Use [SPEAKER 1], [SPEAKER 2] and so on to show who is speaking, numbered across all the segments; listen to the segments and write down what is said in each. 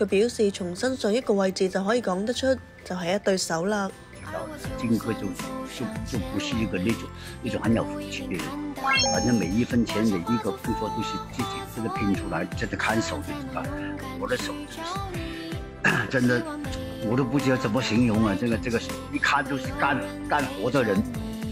[SPEAKER 1] 佢表示从身上一个位置就可以讲得出，就系一对手啦。
[SPEAKER 2] 金哥就就就不是一个呢种呢种很有福气的人，反正每一分钱、每一个工作都是自己这个拼出来，这个看守就知我的手，真的我都不知道怎么形容啊！这个这个，一看就是干干活的人，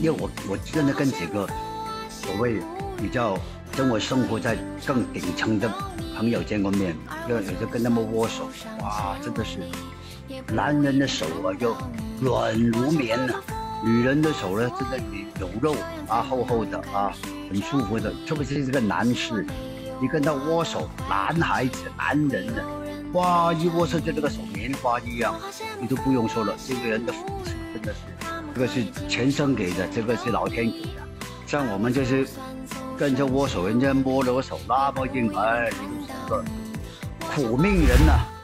[SPEAKER 2] 因为我我真的跟几个所谓比较。跟我生活在更顶层的朋友见过面，又也就跟他们握手，哇，真的是，男人的手啊，又软如棉呐；女人的手呢，真的有肉啊，厚厚的啊，很舒服的。特别是这个男士，你跟他握手，男孩子、男人的，哇，一握手就这个手棉花一样，你都不用说了，这个人的福气真的是，这个是前生给的，这个是老天给的。像我们这些。跟着握手，人家摸着我手，那么硬，哎，苦命人呐。